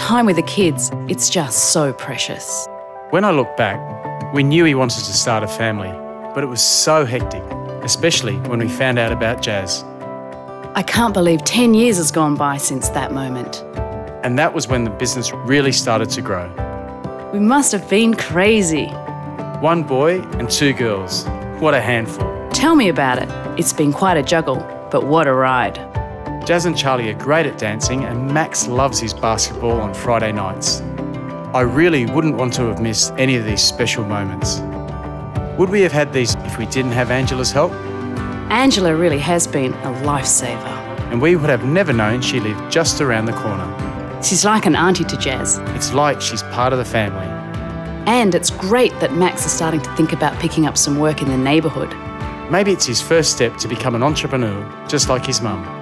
time with the kids, it's just so precious. When I look back, we knew he wanted to start a family, but it was so hectic, especially when we found out about Jazz. I can't believe 10 years has gone by since that moment. And that was when the business really started to grow. We must have been crazy. One boy and two girls. What a handful. Tell me about it. It's been quite a juggle, but what a ride. Jazz and Charlie are great at dancing, and Max loves his basketball on Friday nights. I really wouldn't want to have missed any of these special moments. Would we have had these if we didn't have Angela's help? Angela really has been a lifesaver. And we would have never known she lived just around the corner. She's like an auntie to Jazz. It's like she's part of the family. And it's great that Max is starting to think about picking up some work in the neighbourhood. Maybe it's his first step to become an entrepreneur, just like his mum.